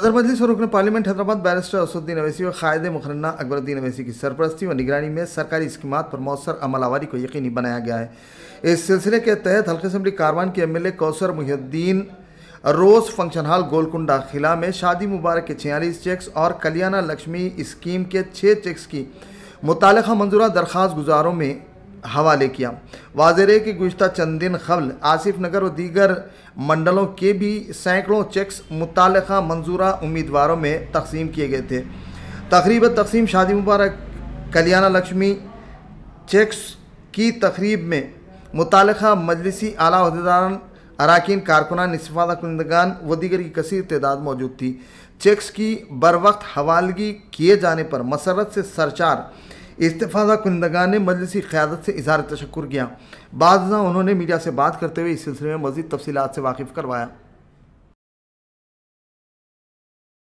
صدر مجلس اور رکن پارلیمنٹ حیدرآباد بیرسٹر اسدین اویسی و قائد مقرنہ اکبر الدین اویسی کی سرپرستی و نگرانی میں سرکاری اسکیمات پر مؤثر عمل آوری کو یقینی بنایا گیا ہے۔ اس سلسلے کے تحت حلقہ اسمبلی کاروان کے M L A Kausar Mohi Uddin rows function hall Golconda خلا میں شادی مبارک کے چھیالیس چیکس اور کلیانہ لکشمی اسکیم کے چھ چیکس کی متعلقہ منظورہ درخواست گزاروں میں حوالے کیا۔ واضح ہے کہ گزشتہ چند دن قبل آصف نگر و دیگر منڈلوں کے بھی سینکڑوں چیکس متعلقہ منظورہ امیدواروں میں تقسیم کیے گئے تھے۔ تقریب تقسیم شادی مبارک کلیانہ لکشمی چیکس کی تقریب میں متعلقہ مجلسی اعلیٰ عہدیداران، اراکین کارکنان استفادہ کنندگان و دیگر کی کثیر تعداد موجود تھی۔ چیکس کی بر وقت حوالگی کیے جانے پر مسرت سے سرچار استفادہ کنندگان نے مجلسی قیادت سے اظہار تشکر کیا۔ بعض انہوں نے میڈیا سے بات کرتے ہوئے اس سلسلے میں مزید تفصیلات سے واقف کروایا۔